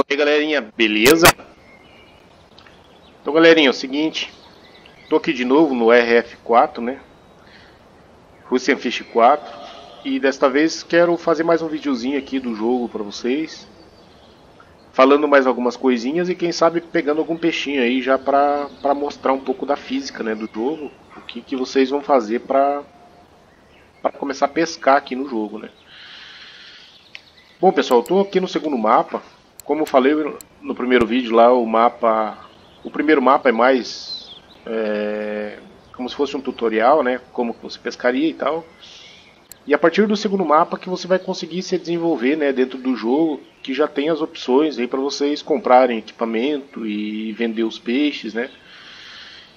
Fala aí galerinha, beleza? Então galerinha, é o seguinte, tô aqui de novo no RF4, né? Russian Fish 4 e desta vez quero fazer mais um videozinho aqui do jogo para vocês falando mais algumas coisinhas e quem sabe pegando algum peixinho aí já pra mostrar um pouco da física né, do jogo, o que, que vocês vão fazer pra, pra começar a pescar aqui no jogo, né. Bom pessoal, eu estou aqui no segundo mapa, como eu falei no primeiro vídeo lá, o mapa. O primeiro mapa é mais. É, como se fosse um tutorial, né? Como você pescaria e tal. E a partir do segundo mapa que você vai conseguir se desenvolver né, dentro do jogo, que já tem as opções aí para vocês comprarem equipamento e vender os peixes, né?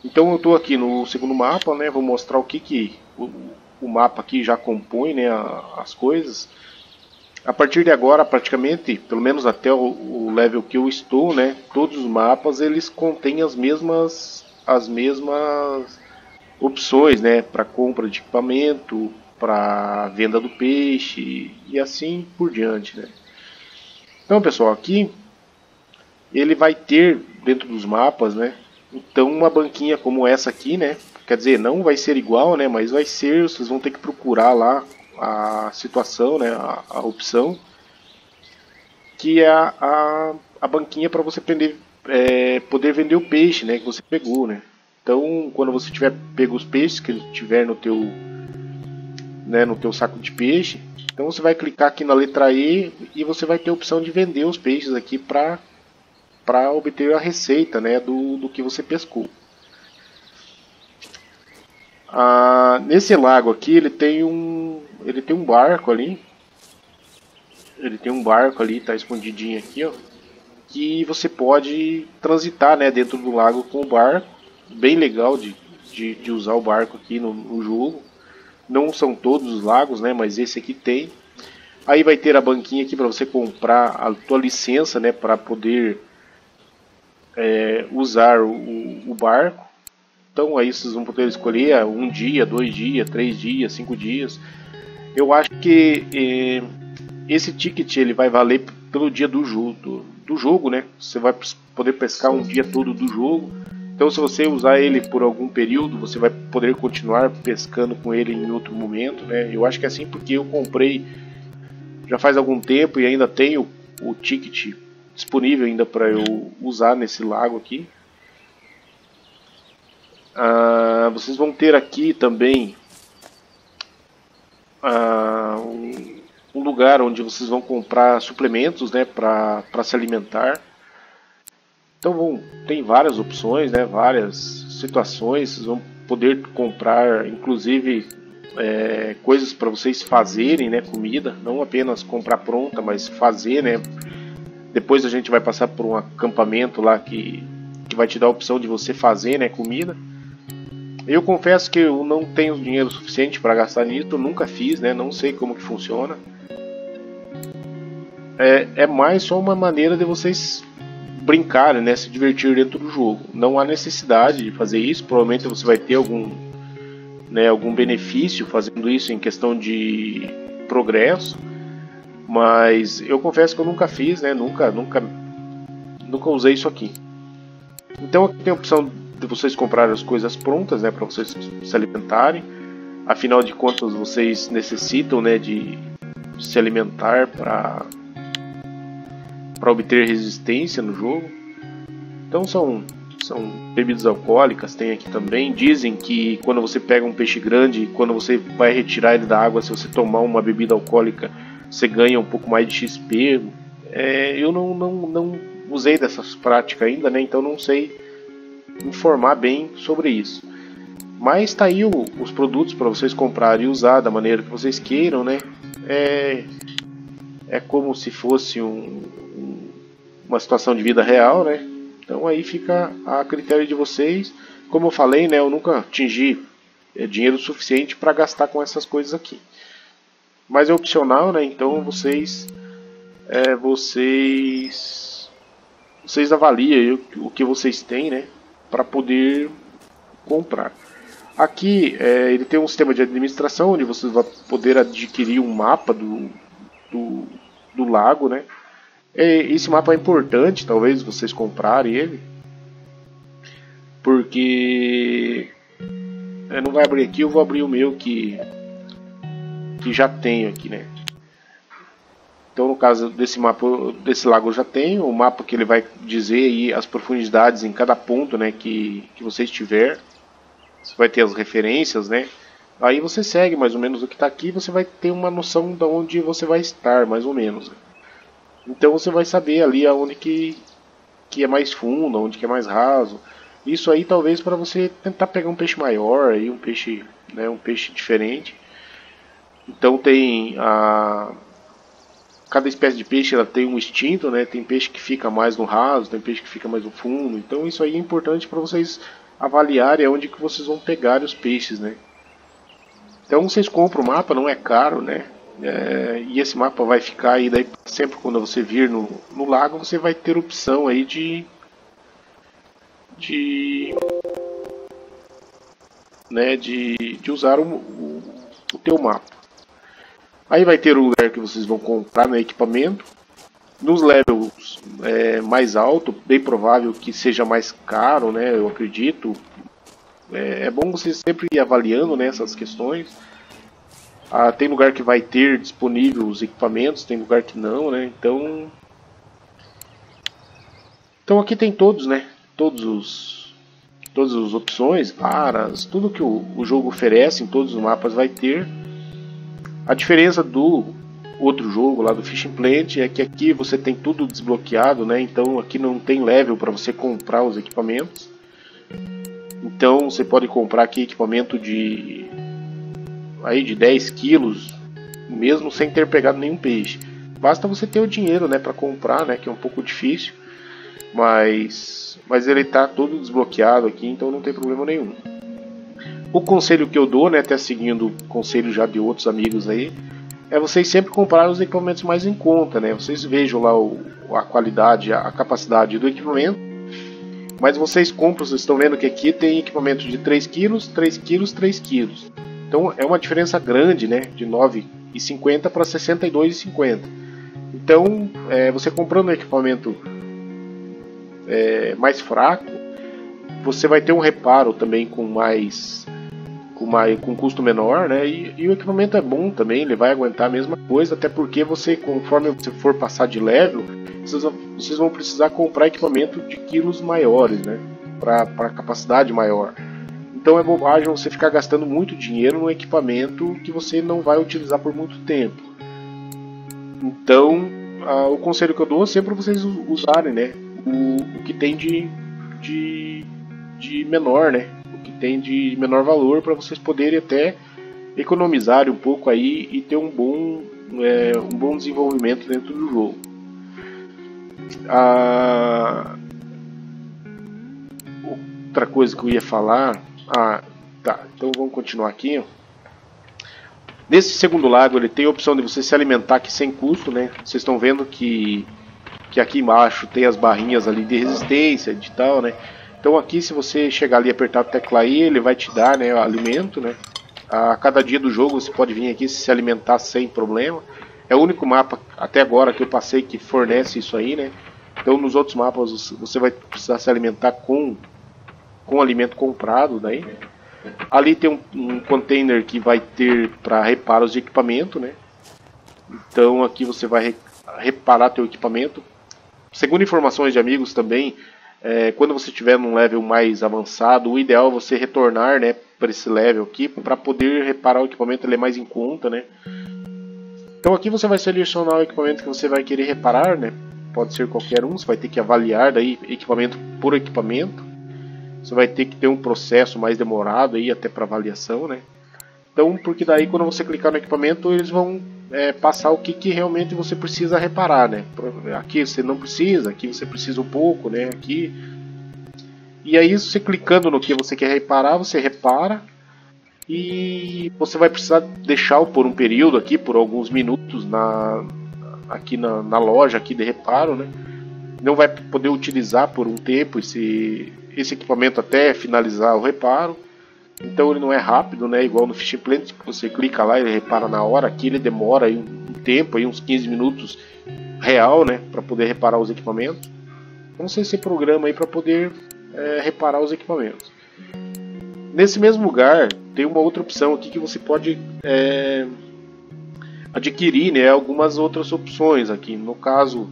Então eu estou aqui no segundo mapa, né? Vou mostrar o que, que o, o mapa aqui já compõe, né? As coisas. A partir de agora, praticamente, pelo menos até o, o, level que eu estou, né, todos os mapas eles contêm as mesmas as mesmas opções, né, para compra de equipamento, para venda do peixe e assim por diante, né. Então, pessoal, aqui ele vai ter dentro dos mapas, né, então uma banquinha como essa aqui, né, quer dizer, não vai ser igual, né, mas vai ser, vocês vão ter que procurar lá a situação, né, a, a opção, que é a, a, a banquinha para você prender, é, poder vender o peixe né, que você pegou. Né. Então, quando você tiver pego os peixes que tiver no teu, né, no teu saco de peixe, então você vai clicar aqui na letra E e você vai ter a opção de vender os peixes aqui para para obter a receita né, do, do que você pescou. Ah, nesse lago aqui ele tem um ele tem um barco ali. Ele tem um barco ali, tá escondidinho aqui, ó. Que você pode transitar, né, dentro do lago com o barco. Bem legal de, de, de usar o barco aqui no, no jogo. Não são todos os lagos, né, mas esse aqui tem. Aí vai ter a banquinha aqui para você comprar a tua licença, né, para poder é, usar o, o, barco. Então aí vocês vão poder escolher um dia, dois dias, três dias, cinco dias. Eu acho que eh, esse ticket ele vai valer pelo dia do jogo, do, do, jogo, né? Você vai poder pescar um dia todo do jogo. Então, se você usar ele por algum período, você vai poder continuar pescando com ele em outro momento, né? Eu acho que é assim porque eu comprei já faz algum tempo e ainda tenho o ticket disponível ainda para eu usar nesse lago aqui. Ah, vocês vão ter aqui também uh, um, lugar onde vocês vão comprar suplementos né, para se alimentar. Então tem várias opções, né, várias situações, vocês vão poder comprar inclusive é, coisas para vocês fazerem, né, comida, não apenas comprar pronta, mas fazer, né. Depois a gente vai passar por um acampamento lá que, que vai te dar a opção de você fazer, né, comida. Eu confesso que eu não tenho dinheiro suficiente para gastar nisso, nunca fiz, né? Não sei como que funciona. É, é mais só uma maneira de vocês brincarem, né? Se divertir dentro do jogo. Não há necessidade de fazer isso. Provavelmente você vai ter algum, né, algum benefício fazendo isso em questão de progresso. Mas eu confesso que eu nunca fiz, né? Nunca, nunca, nunca usei isso aqui. Então aqui tem a opção de vocês comprarem as coisas prontas, né, para vocês se alimentarem. Afinal de contas, vocês necessitam, né, de se alimentar para para obter resistência no jogo. Então são são bebidas alcoólicas, tem aqui também. Dizem que quando você pega um peixe grande, quando você vai retirar ele da água, se você tomar uma bebida alcoólica, você ganha um pouco mais de XP. É, eu não, não, não usei dessas práticas ainda, né? Então não sei informar bem sobre isso. Mas está aí o, os produtos para vocês comprarem e usar da maneira que vocês queiram, né? É, é como se fosse um, um, uma situação de vida real, né? Então aí fica a critério de vocês. Como eu falei, né? Eu nunca atingi é, dinheiro suficiente para gastar com essas coisas aqui. Mas é opcional, né? Então vocês, é, vocês, vocês avaliam o, o que vocês têm, né? Para poder comprar. Aqui é, ele tem um sistema de administração onde você vai poder adquirir um mapa do, do, do lago, né? esse mapa é importante, talvez vocês comprarem ele, porque eu não vai abrir aqui, eu vou abrir o meu que que já tenho aqui, né? Então, no caso desse mapa, desse lago eu já tenho o mapa que ele vai dizer aí as profundidades em cada ponto, né, que, que você estiver. Você vai ter as referências, né? Aí você segue mais ou menos o que está aqui, você vai ter uma noção de onde você vai estar, mais ou menos. Então você vai saber ali aonde que, que é mais fundo, onde que é mais raso. Isso aí talvez para você tentar pegar um peixe maior, aí um peixe, né, um peixe diferente. Então tem a cada espécie de peixe ela tem um instinto, né? Tem peixe que fica mais no raso, tem peixe que fica mais no fundo. Então isso aí é importante para vocês avaliarem onde que vocês vão pegar os peixes, né? Então vocês compram o mapa, não é caro, né? É, e esse mapa vai ficar aí daí sempre quando você vir no, no lago você vai ter opção aí de de né de, de usar o, o, o teu mapa Aí vai ter o lugar que vocês vão comprar no equipamento. Nos levels é, mais alto, bem provável que seja mais caro, né? Eu acredito. É, é bom você sempre ir avaliando né, essas questões. Ah, tem lugar que vai ter disponível os equipamentos, tem lugar que não, né? Então, então aqui tem todos, né? Todos os, todas as opções, varas, tudo que o, o jogo oferece em todos os mapas vai ter. A diferença do outro jogo lá do Fishing Plant é que aqui você tem tudo desbloqueado, né? Então aqui não tem level para você comprar os equipamentos. Então você pode comprar aqui equipamento de aí de 10 quilos, mesmo sem ter pegado nenhum peixe. Basta você ter o dinheiro, né, para comprar, né, que é um pouco difícil, mas mas ele está todo desbloqueado aqui, então não tem problema nenhum. O conselho que eu dou, né, até seguindo o conselho já de outros amigos aí, é vocês sempre comprar os equipamentos mais em conta, né? Vocês vejam lá o, a qualidade, a capacidade do equipamento, mas vocês compram, vocês estão vendo que aqui tem equipamento de 3 kg, 3 kg, 3 kg. Então é uma diferença grande, né, de 9,50 para 62,50. Então, é, você comprando um equipamento é, mais fraco, você vai ter um reparo também com mais mais, com custo menor, né? E, e, o equipamento é bom também, ele vai aguentar a mesma coisa, até porque você, conforme você for passar de level, vocês, vocês vão precisar comprar equipamento de quilos maiores, né? Para capacidade maior. Então é bobagem você ficar gastando muito dinheiro num equipamento que você não vai utilizar por muito tempo. Então, a, o conselho que eu dou é sempre vocês usarem, né? O, o que tem de, de, de menor, né? Que tem de menor valor para vocês poderem até economizar um pouco aí e ter um bom, é, um bom desenvolvimento dentro do jogo. Ah, outra coisa que eu ia falar. Ah, tá. Então vamos continuar aqui. Nesse segundo lago ele tem a opção de você se alimentar aqui sem custo, né? Vocês estão vendo que que aqui embaixo tem as barrinhas ali de resistência de tal, né? Então aqui se você chegar ali e apertar a tecla aí, ele vai te dar né, alimento, né? A cada dia do jogo você pode vir aqui se alimentar sem problema. É o único mapa até agora que eu passei que fornece isso aí, né? Então nos outros mapas você vai precisar se alimentar com, com alimento comprado daí. Ali tem um, um container que vai ter para reparos de equipamento, né? Então aqui você vai re, reparar teu equipamento. Segundo informações de amigos também, é, quando você estiver num level mais avançado, o ideal é você retornar né, para esse level aqui para poder reparar o equipamento, ele é mais em conta, né? Então aqui você vai selecionar o equipamento que você vai querer reparar, né? Pode ser qualquer um, você vai ter que avaliar daí equipamento por equipamento. Você vai ter que ter um processo mais demorado aí até para avaliação, né? Então, porque daí quando você clicar no equipamento, eles vão é, passar o que, que realmente você precisa reparar, né? Aqui você não precisa, aqui você precisa um pouco, né? Aqui. E aí você clicando no que você quer reparar, você repara e você vai precisar deixar por um período aqui, por alguns minutos na aqui na, na loja aqui de reparo, né? Não vai poder utilizar por um tempo esse esse equipamento até finalizar o reparo. Então ele não é rápido, né? Igual no Fishing Planet, que você clica lá e repara na hora. Aqui ele demora aí um tempo, aí uns 15 minutos, real, né, para poder reparar os equipamentos. Então você se programa aí para poder é, reparar os equipamentos. Nesse mesmo lugar tem uma outra opção aqui que você pode é, adquirir, né, algumas outras opções aqui. No caso,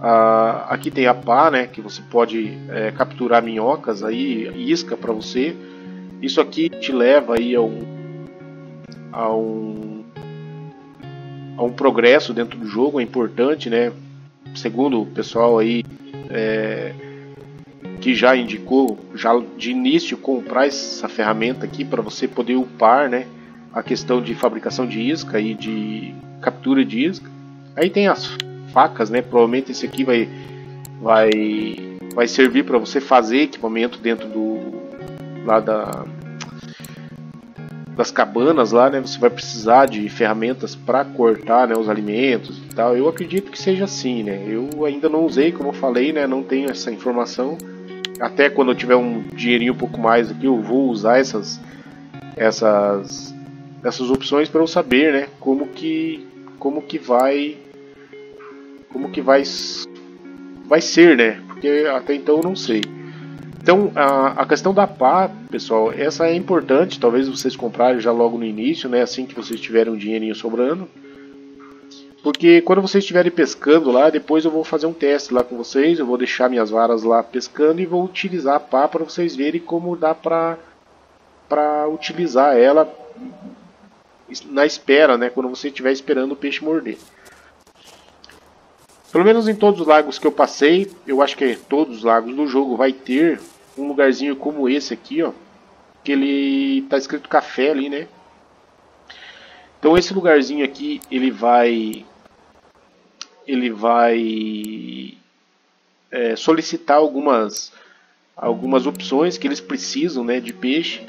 a, aqui tem a pá, né, que você pode é, capturar minhocas aí, isca para você. Isso aqui te leva aí a um, a um a um progresso dentro do jogo, é importante, né? Segundo o pessoal aí é, que já indicou, já de início comprar essa ferramenta aqui para você poder upar, né? A questão de fabricação de isca e de captura de isca. Aí tem as facas, né? Provavelmente esse aqui vai vai vai servir para você fazer equipamento dentro do lá da das cabanas lá, né? Você vai precisar de ferramentas para cortar, né, os alimentos e tal. Eu acredito que seja assim, né? Eu ainda não usei, como eu falei, né? Não tenho essa informação. Até quando eu tiver um dinheirinho um pouco mais aqui, eu vou usar essas essas essas opções para eu saber, né? Como que como que vai como que vai vai ser, né? Porque até então eu não sei. Então, a, a questão da pá, pessoal, essa é importante. Talvez vocês comprarem já logo no início, né? Assim que vocês tiverem um dinheirinho sobrando. Porque quando vocês estiverem pescando lá, depois eu vou fazer um teste lá com vocês. Eu vou deixar minhas varas lá pescando e vou utilizar a pá para vocês verem como dá para para utilizar ela na espera, né? Quando você estiver esperando o peixe morder. Pelo menos em todos os lagos que eu passei, eu acho que todos os lagos do jogo vai ter um lugarzinho como esse aqui, ó, que ele tá escrito café ali, né? Então esse lugarzinho aqui, ele vai ele vai é, solicitar algumas algumas opções que eles precisam, né, de peixe.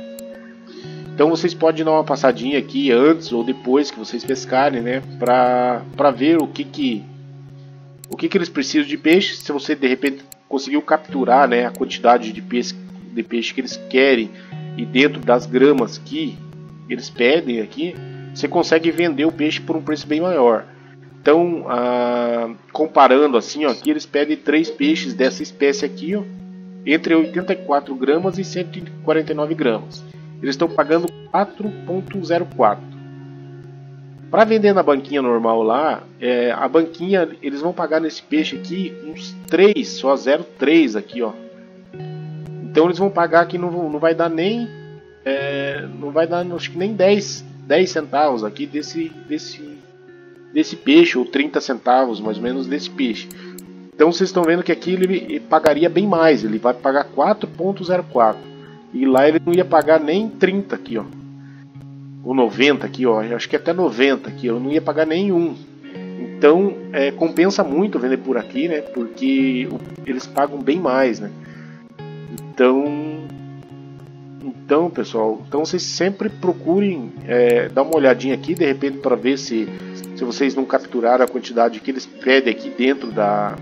Então vocês podem dar uma passadinha aqui antes ou depois que vocês pescarem, né, para para ver o que que o que que eles precisam de peixe, se você de repente conseguiu capturar né, a quantidade de peixe, de peixe que eles querem e dentro das gramas que eles pedem aqui, você consegue vender o peixe por um preço bem maior. Então, ah, comparando assim, ó, aqui eles pedem três peixes dessa espécie aqui, ó, entre 84 gramas e 149 gramas. Eles estão pagando 4,04. Para vender na banquinha normal lá, é, a banquinha eles vão pagar nesse peixe aqui uns 3, só 0,3 aqui, ó. Então eles vão pagar que não, não vai dar nem é, não vai dar acho que nem 10, 10 centavos aqui desse, desse, desse peixe, ou 30 centavos mais ou menos desse peixe. Então vocês estão vendo que aqui ele pagaria bem mais, ele vai pagar 4.04 e lá ele não ia pagar nem 30 aqui, ó ou 90 aqui, ó, acho que até 90 aqui, eu não ia pagar nenhum. Então é, compensa muito vender por aqui, né? Porque eles pagam bem mais, né? Então, então pessoal, então vocês sempre procurem é, dar uma olhadinha aqui, de repente para ver se se vocês não capturaram a quantidade que eles pedem aqui dentro da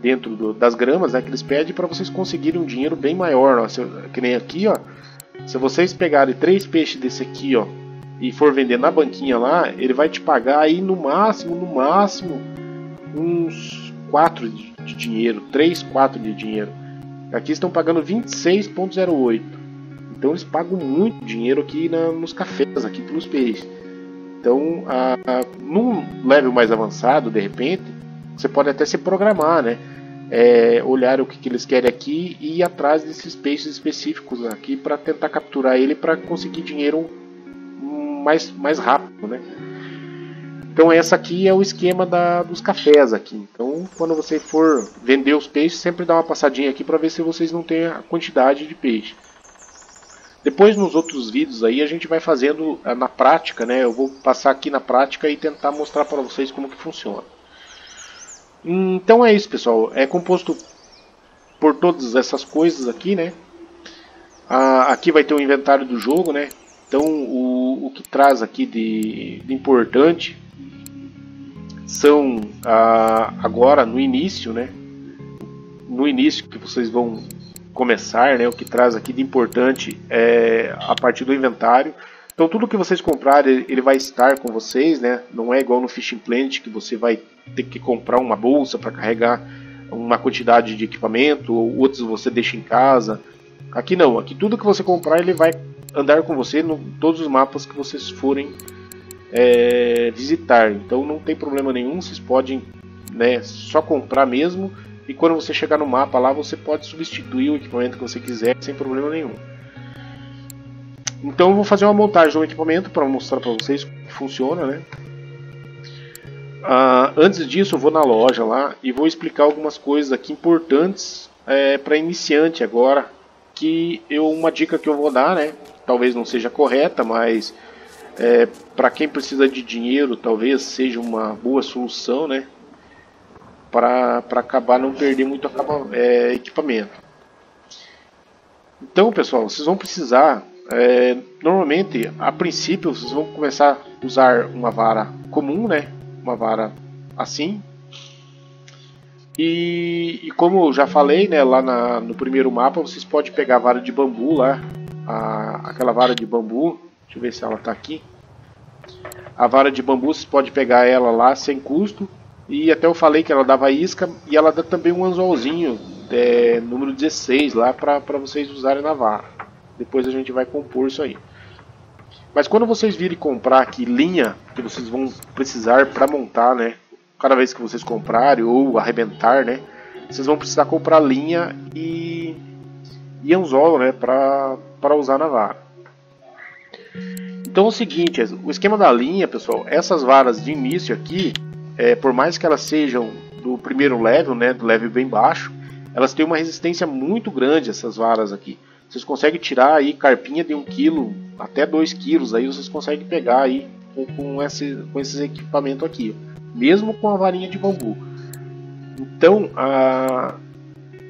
dentro do, das gramas, né? Que eles pedem para vocês conseguirem um dinheiro bem maior, ó, que nem aqui, ó se vocês pegarem três peixes desse aqui, ó, e for vender na banquinha lá, ele vai te pagar aí no máximo, no máximo, uns 4 de, de dinheiro, 3, 4 de dinheiro. Aqui estão pagando 26,08. Então eles pagam muito dinheiro aqui na, nos cafés, aqui pelos peixes. Então, a, a, num level mais avançado, de repente, você pode até se programar, né? É, olhar o que, que, eles querem aqui e ir atrás desses peixes específicos aqui para tentar capturar ele para conseguir dinheiro mais, mais rápido, né? Então essa aqui é o esquema da, dos cafés aqui. Então quando você for vender os peixes, sempre dá uma passadinha aqui para ver se vocês não têm a quantidade de peixe. Depois nos outros vídeos aí a gente vai fazendo ah, na prática, né? Eu vou passar aqui na prática e tentar mostrar para vocês como que funciona. Então é isso, pessoal. É composto por todas essas coisas aqui, né? Ah, aqui vai ter o inventário do jogo, né? Então o, o que traz aqui de, de importante são ah, agora no início, né? No início que vocês vão começar, né? O que traz aqui de importante é a partir do inventário Então tudo que vocês comprarem, ele vai estar com vocês, né? Não é igual no Fishing Planet que você vai ter que comprar uma bolsa para carregar uma quantidade de equipamento, ou outros você deixa em casa. Aqui não, aqui tudo que você comprar ele vai andar com você em todos os mapas que vocês forem é, visitar. Então não tem problema nenhum, vocês podem né, só comprar mesmo e quando você chegar no mapa lá você pode substituir o equipamento que você quiser sem problema nenhum. Então eu vou fazer uma montagem do equipamento para mostrar para vocês como funciona, né? Ah, antes disso eu vou na loja lá e vou explicar algumas coisas aqui importantes é, para iniciante agora que eu uma dica que eu vou dar, né? Talvez não seja correta, mas é, para quem precisa de dinheiro talvez seja uma boa solução, né? Para acabar não perder muito é, equipamento. Então, pessoal, vocês vão precisar é, normalmente, a princípio, vocês vão começar a usar uma vara comum, né? Uma vara assim. E, e como eu já falei, né? Lá na, no primeiro mapa, vocês podem pegar a vara de bambu lá. A, aquela vara de bambu. Deixa eu ver se ela está aqui. A vara de bambu, vocês podem pegar ela lá sem custo. E até eu falei que ela dava isca e ela dá também um anzolzinho, é, número 16 lá para vocês usarem na vara. Depois a gente vai compor isso aí. Mas quando vocês virem comprar aqui linha, que vocês vão precisar para montar, né? Cada vez que vocês comprarem ou arrebentar, né? Vocês vão precisar comprar linha e, e anzolo, né? Para usar na vara. Então é o seguinte, o esquema da linha, pessoal, essas varas de início aqui, é, por mais que elas sejam do primeiro level, né? Do level bem baixo, elas têm uma resistência muito grande, essas varas aqui. Vocês conseguem tirar aí carpinha de 1 kg até 2 kg, aí vocês conseguem pegar aí com, com, esse, com esses equipamentos aqui, mesmo com a varinha de bambu. Então, a,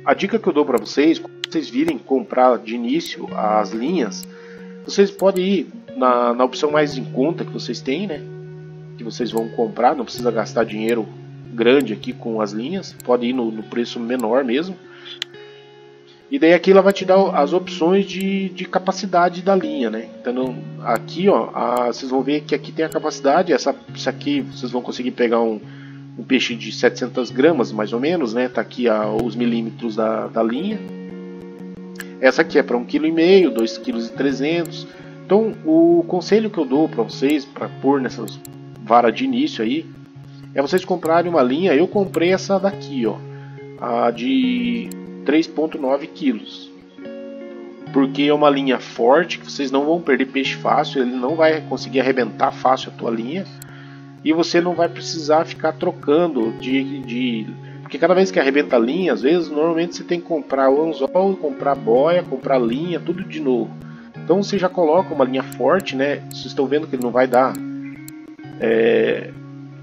a dica que eu dou para vocês, quando vocês virem comprar de início as linhas, vocês podem ir na, na opção mais em conta que vocês têm, né? Que vocês vão comprar, não precisa gastar dinheiro grande aqui com as linhas, pode ir no, no preço menor mesmo. E daí aqui ela vai te dar as opções de, de capacidade da linha, né? Então aqui, ó, a, vocês vão ver que aqui tem a capacidade. Essa, essa aqui vocês vão conseguir pegar um, um peixe de 700 gramas, mais ou menos, né? Tá aqui a, os milímetros da, da linha. Essa aqui é para 1,5 kg, 2,3 kg. Então o conselho que eu dou para vocês para pôr nessas varas de início aí é vocês comprarem uma linha. Eu comprei essa daqui, ó, a de 3,9 quilos. Porque é uma linha forte, que vocês não vão perder peixe fácil, ele não vai conseguir arrebentar fácil a tua linha. E você não vai precisar ficar trocando de, de porque cada vez que arrebenta a linha, às vezes, normalmente você tem que comprar o anzol, comprar boia, comprar linha, tudo de novo. Então você já coloca uma linha forte, né? Vocês estão vendo que ele não vai dar. É,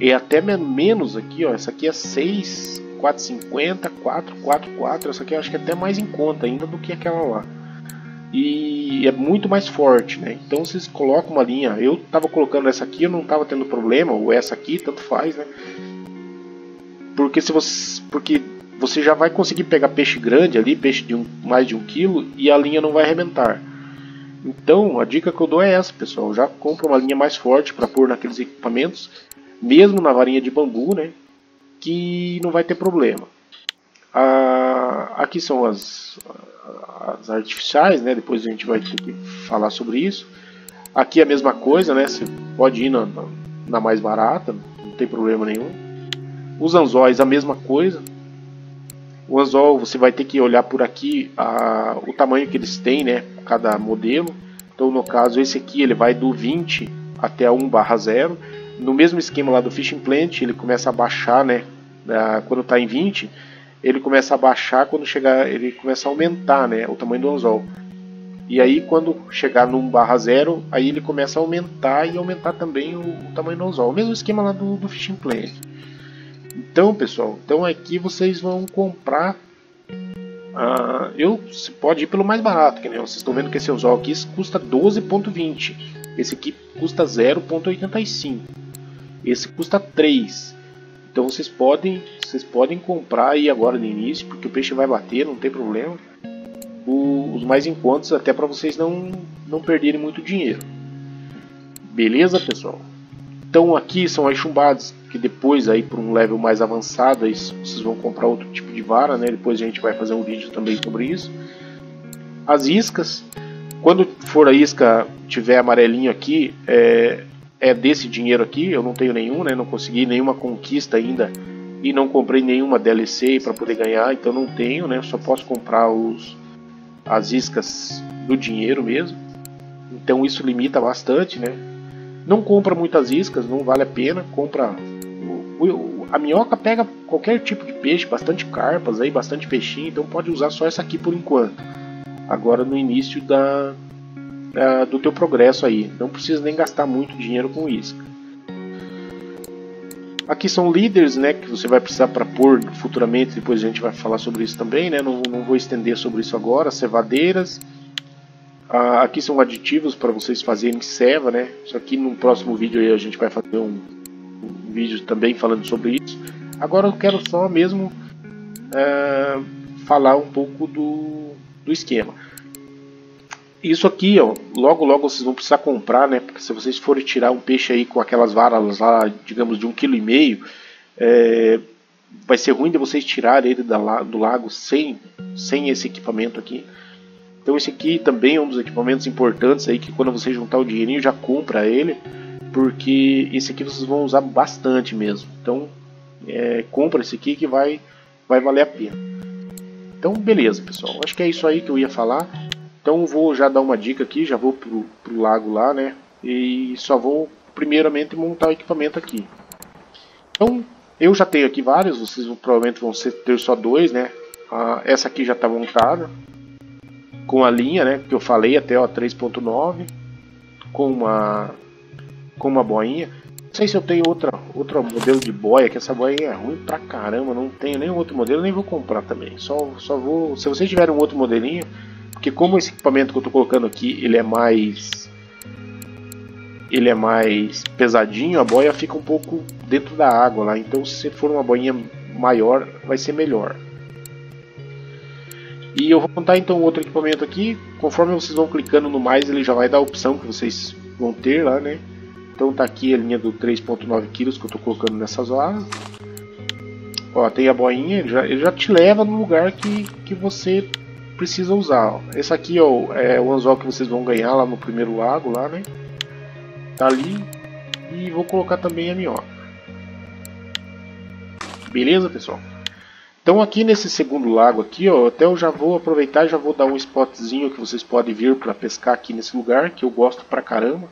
é até menos aqui, ó. Essa aqui é 6, 450, 444, essa aqui eu acho que é até mais em conta ainda do que aquela lá. E é muito mais forte, né? Então vocês colocam uma linha. Eu estava colocando essa aqui, eu não estava tendo problema, ou essa aqui, tanto faz, né? Porque se você, porque você já vai conseguir pegar peixe grande ali, peixe de um, mais de um quilo, e a linha não vai arrebentar. Então a dica que eu dou é essa, pessoal. Já compra uma linha mais forte para pôr naqueles equipamentos, mesmo na varinha de bambu, né? Que não vai ter problema. Ah, aqui são as, as artificiais, né? depois a gente vai ter que falar sobre isso. Aqui é a mesma coisa, né? você pode ir na, na, mais barata, não tem problema nenhum. Os anzóis, a mesma coisa. O anzol você vai ter que olhar por aqui a, o tamanho que eles têm, né? Cada modelo. Então, no caso, esse aqui ele vai do 20 até 1 barra 0 no mesmo esquema lá do Fishing Plant, ele começa a baixar, né? Quando está em 20, ele começa a baixar quando chegar, ele começa a aumentar, né? O tamanho do anzol. E aí quando chegar no 1 barra 0, aí ele começa a aumentar e aumentar também o, o tamanho do anzol. O mesmo esquema lá do, do Fishing Plant. Então, pessoal, então aqui vocês vão comprar. Uh, eu você pode ir pelo mais barato, que nem vocês estão vendo que esse anzol aqui custa 12.20. Esse aqui custa 0.85. Esse custa 3. Então vocês podem, vocês podem comprar aí agora no início, porque o peixe vai bater, não tem problema. O, os mais contas até para vocês não não perderem muito dinheiro. Beleza, pessoal? Então aqui são as chumbadas que depois aí por um level mais avançado aí vocês vão comprar outro tipo de vara, né? Depois a gente vai fazer um vídeo também sobre isso. As iscas, quando for a isca tiver amarelinho aqui, é, é desse dinheiro aqui. Eu não tenho nenhum, né? Não consegui nenhuma conquista ainda e não comprei nenhuma DLC para poder ganhar, então não tenho, né? Só posso comprar os as iscas do dinheiro mesmo. Então isso limita bastante, né? Não compra muitas iscas, não vale a pena. Compra a minhoca pega qualquer tipo de peixe, bastante carpas aí, bastante peixinho, então pode usar só essa aqui por enquanto. Agora no início da, da do teu progresso aí, não precisa nem gastar muito dinheiro com isca. Aqui são líderes, né, que você vai precisar para pôr futuramente, depois a gente vai falar sobre isso também, né, não, não vou estender sobre isso agora, cevadeiras. Ah, aqui são aditivos para vocês fazerem ceva, né, isso aqui no próximo vídeo aí a gente vai fazer um, um vídeo também falando sobre isso. Agora eu quero só mesmo é, falar um pouco do, do esquema. Isso aqui, ó, logo logo vocês vão precisar comprar, né? Porque se vocês forem tirar um peixe aí com aquelas varas lá, digamos de um quilo e meio, é, vai ser ruim de vocês tirarem ele da, do lago sem, sem esse equipamento aqui. Então esse aqui também é um dos equipamentos importantes aí que quando você juntar o dinheirinho já compra ele, porque esse aqui vocês vão usar bastante mesmo. Então é, compra esse aqui que vai, vai valer a pena. Então beleza pessoal, acho que é isso aí que eu ia falar. Então vou já dar uma dica aqui, já vou pro, pro lago lá, né? E só vou primeiramente montar o equipamento aqui. Então eu já tenho aqui vários, vocês provavelmente vão ter só dois, né? Ah, essa aqui já está montada com a linha, né? Que eu falei até ó 3.9 com uma com uma boinha. Não sei se eu tenho outra outro modelo de boia, que essa boia é ruim pra caramba, não tenho nenhum outro modelo, nem vou comprar também. Só só vou, se vocês tiverem um outro modelinho, porque como esse equipamento que eu estou colocando aqui, ele é mais ele é mais pesadinho, a boia fica um pouco dentro da água lá. Então se for uma boinha maior, vai ser melhor. E eu vou montar então outro equipamento aqui. Conforme vocês vão clicando no mais, ele já vai dar a opção que vocês vão ter lá, né? Então tá aqui a linha do 3.9 kg que eu estou colocando nessas varas. Ó, tem a boinha, ele já, ele já te leva no lugar que, que você precisa usar. Esse aqui ó, é o anzol que vocês vão ganhar lá no primeiro lago, lá, né? Tá ali. E vou colocar também a minhoca. Beleza, pessoal? Então aqui nesse segundo lago aqui, ó, até eu já vou aproveitar e já vou dar um spotzinho que vocês podem vir para pescar aqui nesse lugar, que eu gosto pra caramba.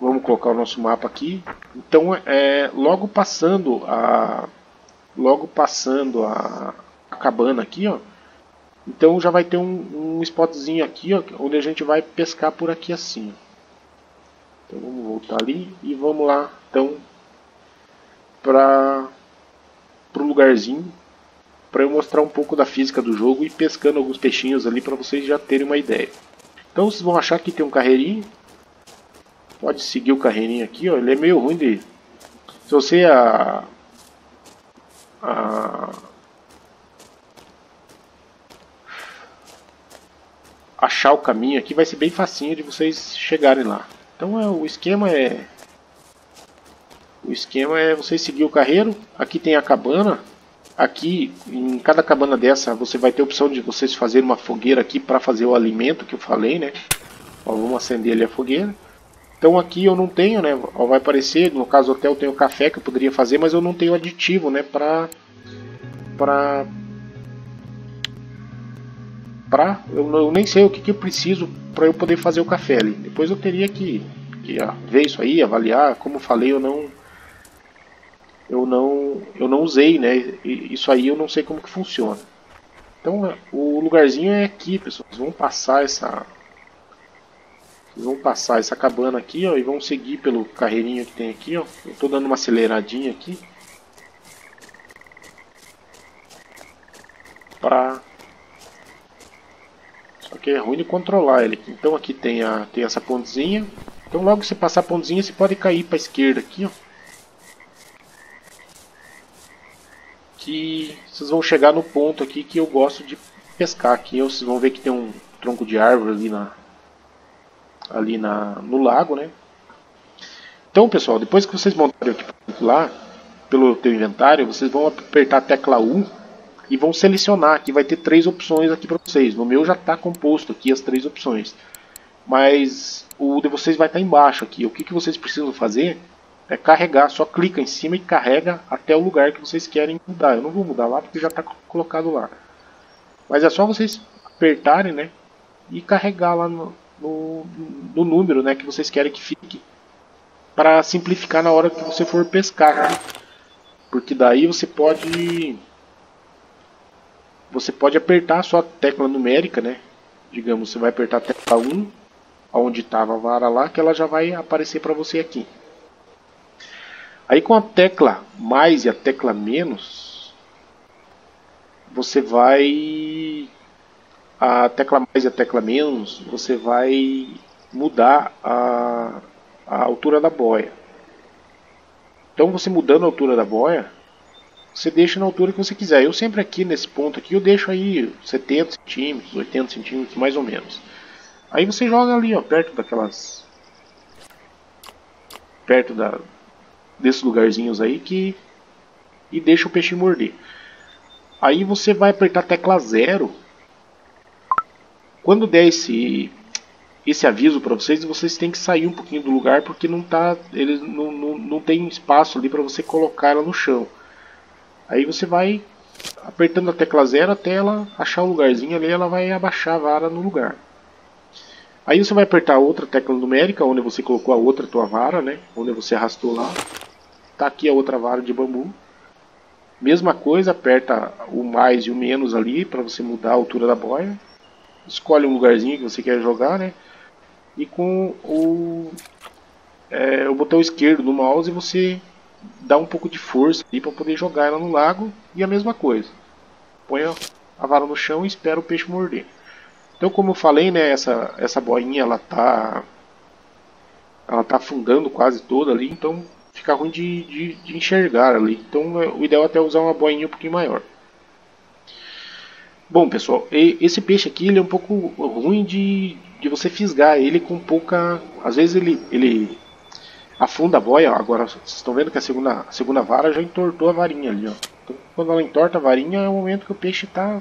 Vamos colocar o nosso mapa aqui. Então, é, logo passando a logo passando a, cabana aqui, ó. Então já vai ter um, um spotzinho aqui, ó, onde a gente vai pescar por aqui assim. Então vamos voltar ali e vamos lá, então, para o lugarzinho para eu mostrar um pouco da física do jogo e pescando alguns peixinhos ali para vocês já terem uma ideia. Então vocês vão achar que tem um carreirinho. Pode seguir o carreirinho aqui, ó. Ele é meio ruim de. Se você a, a achar o caminho aqui vai ser bem facinho de vocês chegarem lá. Então é, o esquema é o esquema é vocês seguir o carreiro. Aqui tem a cabana. Aqui em cada cabana dessa você vai ter a opção de vocês fazerem uma fogueira aqui para fazer o alimento que eu falei, né? Ó, vamos acender ali a fogueira. Então aqui eu não tenho, né? Ó, vai aparecer, no caso até eu tenho café que eu poderia fazer, mas eu não tenho aditivo, né? Para para pra. Eu, eu nem sei o que, que eu preciso para eu poder fazer o café ali. Depois eu teria que, que ah, ver isso aí, avaliar. Como falei, eu não. Eu não, eu não usei, né? Isso aí eu não sei como que funciona. Então o lugarzinho é aqui, pessoal. Vocês vão passar essa, vão passar essa cabana aqui, ó, e vão seguir pelo carreirinho que tem aqui, ó. Eu tô dando uma aceleradinha aqui. Para só que é ruim de controlar ele. Então aqui tem, a, tem essa pontezinha. Então logo que você passar a pontezinha, você pode cair para a esquerda aqui, ó. Que vocês vão chegar no ponto aqui que eu gosto de pescar aqui. Vocês vão ver que tem um tronco de árvore ali na, ali na, no lago, né? Então, pessoal, depois que vocês montarem equipamento lá, pelo teu inventário, vocês vão apertar a tecla U e vão selecionar. Aqui vai ter três opções aqui para vocês. No meu já está composto aqui as três opções. Mas o de vocês vai estar tá embaixo aqui. O que, que vocês precisam fazer é carregar. Só clica em cima e carrega até o lugar que vocês querem mudar. Eu não vou mudar lá porque já está colocado lá. Mas é só vocês apertarem né, e carregar lá no, no, no número né, que vocês querem que fique. Para simplificar na hora que você for pescar. Né? Porque daí você pode você pode apertar a sua tecla numérica, né? Digamos, você vai apertar a tecla 1, onde estava a vara lá, que ela já vai aparecer para você aqui. Aí com a tecla mais e a tecla menos, você vai a tecla mais e a tecla menos, você vai mudar a, a altura da boia. Então você mudando a altura da boia, você deixa na altura que você quiser. Eu sempre aqui nesse ponto aqui, eu deixo aí 70 centímetros, 80 centímetros, mais ou menos. Aí você joga ali, ó, perto daquelas... Perto da, desses lugarzinhos aí que... E deixa o peixe morder. Aí você vai apertar a tecla 0. Quando der esse, esse aviso para vocês, vocês têm que sair um pouquinho do lugar porque não tá, eles não, não, não tem espaço ali para você colocar ela no chão. Aí você vai apertando a tecla 0 até ela achar o lugarzinho ali, ela vai abaixar a vara no lugar. Aí você vai apertar outra tecla numérica, onde você colocou a outra tua vara, né? Onde você arrastou lá. Tá aqui a outra vara de bambu. Mesma coisa, aperta o mais e o menos ali para você mudar a altura da boia. Escolhe um lugarzinho que você quer jogar, né? E com o, é, o botão esquerdo do mouse você dá um pouco de força ali para poder jogar ela no lago e a mesma coisa. Põe a vara no chão e espera o peixe morder. Então, como eu falei, né, essa essa boinha ela tá ela tá afundando quase toda ali, então fica ruim de, de, de enxergar ali. Então, é, o ideal é até usar uma boinha um pouquinho maior. Bom, pessoal, esse peixe aqui ele é um pouco ruim de, de você fisgar ele com pouca. Às vezes ele, ele afunda a boia. Ó. Agora vocês estão vendo que a segunda, a segunda vara já entortou a varinha ali. Ó. Então, quando ela entorta a varinha é o momento que o peixe está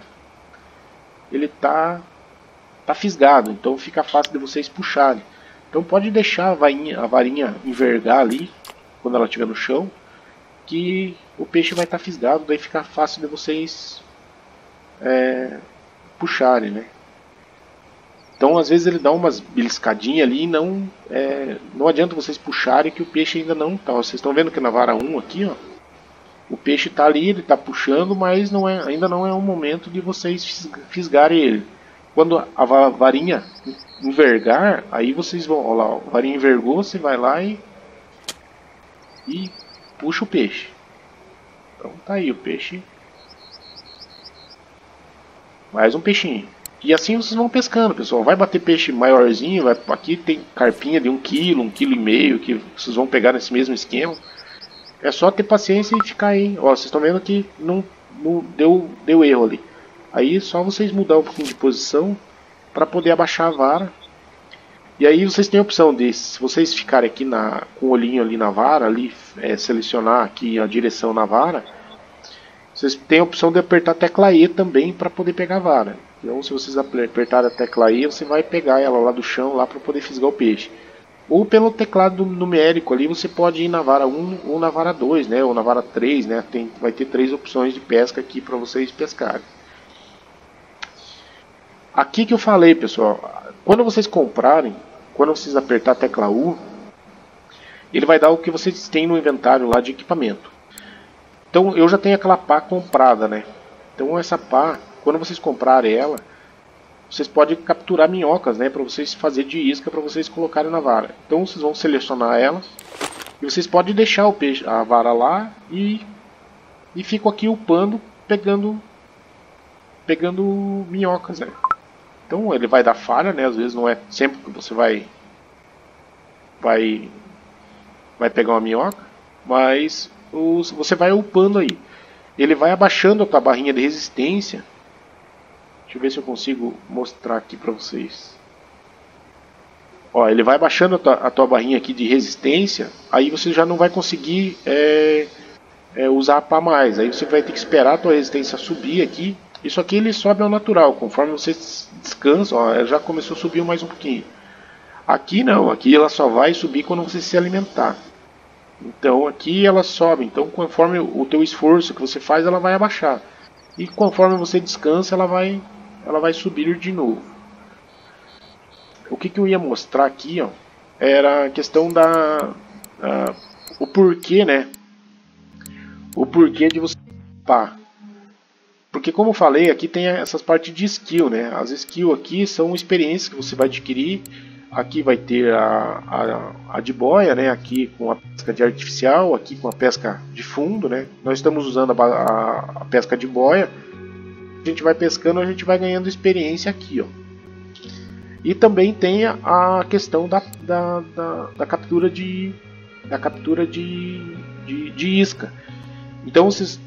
ele tá tá fisgado, então fica fácil de vocês puxarem. Então pode deixar a varinha, a varinha envergar ali quando ela estiver no chão, que o peixe vai estar tá fisgado, daí fica fácil de vocês é, puxarem, né? Então, às vezes ele dá umas beliscadinhas ali e não, é, não adianta vocês puxarem que o peixe ainda não tá. Vocês estão vendo que na vara 1 aqui, ó, o peixe está ali, ele está puxando, mas não é, ainda não é o momento de vocês fisgarem ele. Quando a varinha envergar, aí vocês vão, ó lá, a varinha envergou, você vai lá e, e puxa o peixe. Então tá aí o peixe. Mais um peixinho. E assim vocês vão pescando, pessoal. Vai bater peixe maiorzinho, vai, aqui tem carpinha de um quilo, um quilo e meio, que vocês vão pegar nesse mesmo esquema. É só ter paciência e ficar aí. Ó, vocês estão vendo que não, não deu, deu erro ali. Aí é só vocês mudar um pouquinho de posição para poder abaixar a vara. E aí vocês têm a opção de, se vocês ficarem aqui na, com o olhinho ali na vara, ali é, selecionar aqui a direção na vara, vocês têm a opção de apertar a tecla E também para poder pegar a vara. Então, se vocês apertarem a tecla I, você vai pegar ela lá do chão lá para poder fisgar o peixe. Ou pelo teclado numérico ali, você pode ir na vara 1 ou na vara 2, né? Ou na vara 3, né? Tem, vai ter três opções de pesca aqui para vocês pescarem. Aqui que eu falei, pessoal, quando vocês comprarem, quando vocês apertar a tecla U, ele vai dar o que vocês têm no inventário lá de equipamento. Então eu já tenho aquela pá comprada, né? Então essa pá quando vocês comprarem ela, vocês podem capturar minhocas, né, para vocês fazer de isca para vocês colocarem na vara. Então vocês vão selecionar ela e vocês podem deixar o peixe, a vara lá e e fico aqui upando, pegando pegando minhocas, né? Então ele vai dar falha, né? Às vezes não é sempre que você vai vai vai pegar uma minhoca, mas os, você vai upando aí. Ele vai abaixando a tua barrinha de resistência Deixa eu ver se eu consigo mostrar aqui para vocês. Ó, ele vai baixando a tua, a tua, barrinha aqui de resistência, aí você já não vai conseguir é, é, usar para mais. Aí você vai ter que esperar a tua resistência subir aqui. Isso aqui ele sobe ao natural, conforme você descansa, ó, já começou a subir mais um pouquinho. Aqui não, aqui ela só vai subir quando você se alimentar. Então aqui ela sobe, então conforme o teu esforço que você faz, ela vai abaixar. E conforme você descansa, ela vai, ela vai subir de novo. O que, que eu ia mostrar aqui, ó, era a questão da, o porquê, né? O porquê de você pá. Porque como eu falei, aqui tem essas partes de skill, né? As skills aqui são experiências que você vai adquirir Aqui vai ter a, a, a de boia, né? aqui com a pesca de artificial, aqui com a pesca de fundo. Né? Nós estamos usando a, a, a pesca de boia. A gente vai pescando, a gente vai ganhando experiência aqui. Ó. E também tem a, questão da, da, da, da, captura de da captura de, de, de isca. Então vocês,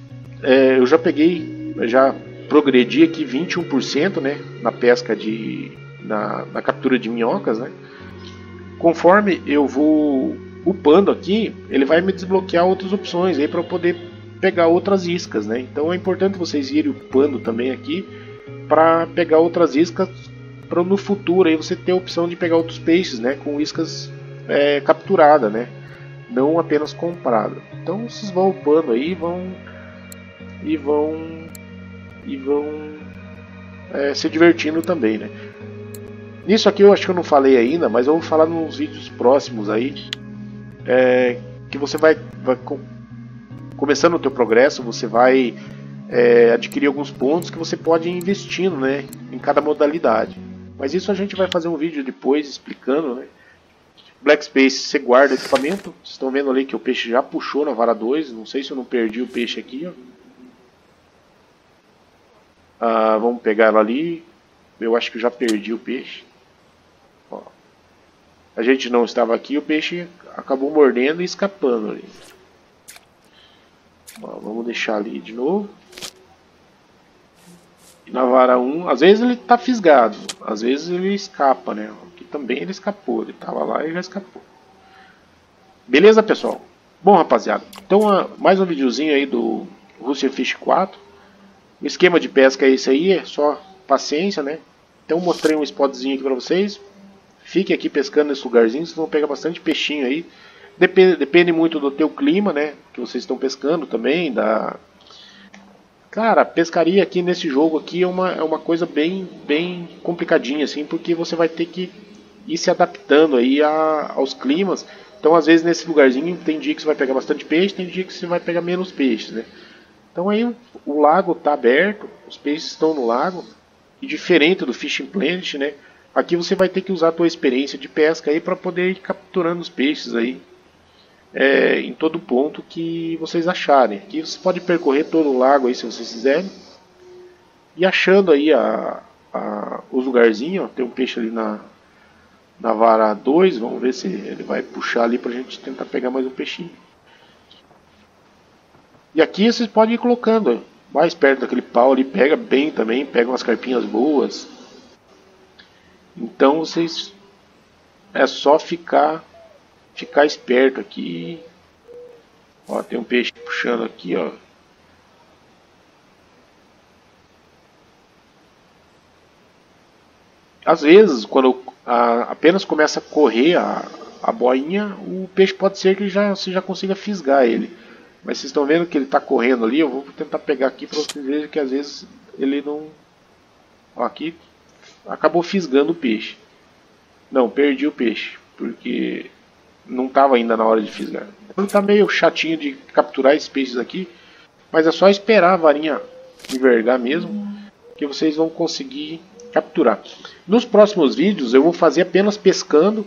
é, eu já peguei, já progredi aqui 21% né, na pesca de, na, na captura de minhocas, né? Conforme eu vou upando aqui, ele vai me desbloquear outras opções aí para poder pegar outras iscas, né? Então é importante vocês irem upando também aqui para pegar outras iscas para no futuro aí você ter a opção de pegar outros peixes, né? Com iscas é, capturadas, né? Não apenas comprada. Então vocês vão upando aí, vão e vão e vão é, se divertindo também, né? Nisso aqui eu acho que eu não falei ainda, mas eu vou falar nos vídeos próximos aí. É, que você vai, vai começando o teu progresso, você vai é, adquirir alguns pontos que você pode ir investindo né, em cada modalidade. Mas isso a gente vai fazer um vídeo depois explicando. Né? Black Space, você guarda equipamento. Vocês estão vendo ali que o peixe já puxou na vara 2. Não sei se eu não perdi o peixe aqui. Ó. Ah, vamos pegar ela ali. Eu acho que já perdi o peixe. Ó. A gente não estava aqui, o peixe acabou mordendo e escapando ali. Vamos deixar ali de novo. E na vara 1, às vezes ele está fisgado, às vezes ele escapa, né? Aqui também ele escapou, ele estava lá e já escapou. Beleza, pessoal? Bom, rapaziada, então mais um videozinho aí do Russian Fish 4. O esquema de pesca é esse aí, é só paciência, né? Então mostrei um spotzinho aqui para vocês. Fique aqui pescando nesse lugarzinho, vocês vão pegar bastante peixinho aí. Depende, depende muito do teu clima, né? Que vocês estão pescando também, da... Cara, pescaria aqui nesse jogo aqui é uma, é uma coisa bem, bem complicadinha, assim, porque você vai ter que ir se adaptando aí a, aos climas. Então, às vezes, nesse lugarzinho, tem dia que você vai pegar bastante peixe, tem dia que você vai pegar menos peixes, né? Então, aí o, lago está aberto, os peixes estão no lago, e diferente do Fishing Planet, né? Aqui você vai ter que usar a tua experiência de pesca aí para poder ir capturando os peixes aí é, em todo ponto que vocês acharem. Aqui você pode percorrer todo o lago aí se vocês quiserem. E achando aí a, a, os lugarzinhos, tem um peixe ali na, na vara 2, vamos ver se ele vai puxar ali para a gente tentar pegar mais um peixinho. E aqui vocês podem ir colocando mais perto daquele pau ali, pega bem também, pega umas carpinhas boas. Então vocês é só ficar ficar esperto aqui. Ó, tem um peixe puxando aqui, ó. Às vezes, quando a, apenas começa a correr a, a boinha, o peixe pode ser que já, você já consiga fisgar ele. Mas vocês estão vendo que ele está correndo ali, eu vou tentar pegar aqui para vocês verem que às vezes ele não... Ó, aqui acabou fisgando o peixe. Não, perdi o peixe, porque não estava ainda na hora de fisgar. Ele está meio chatinho de capturar esses peixes aqui, mas é só esperar a varinha envergar mesmo, que vocês vão conseguir capturar. Nos próximos vídeos eu vou fazer apenas pescando,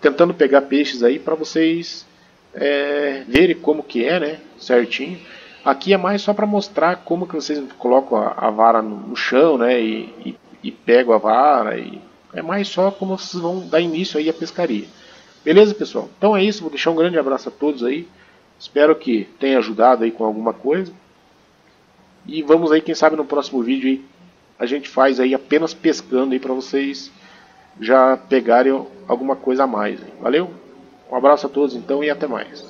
tentando pegar peixes aí para vocês é, verem como que é, né, certinho. Aqui é mais só para mostrar como que vocês colocam a, a vara no, no, chão, né, e, e, e pegam a vara. E é mais só como vocês vão dar início aí à pescaria. Beleza, pessoal? Então é isso. Vou deixar um grande abraço a todos aí. Espero que tenha ajudado aí com alguma coisa. E vamos aí, quem sabe no próximo vídeo aí, a gente faz aí apenas pescando aí para vocês já pegarem alguma coisa a mais. Valeu? Um abraço a todos então e até mais.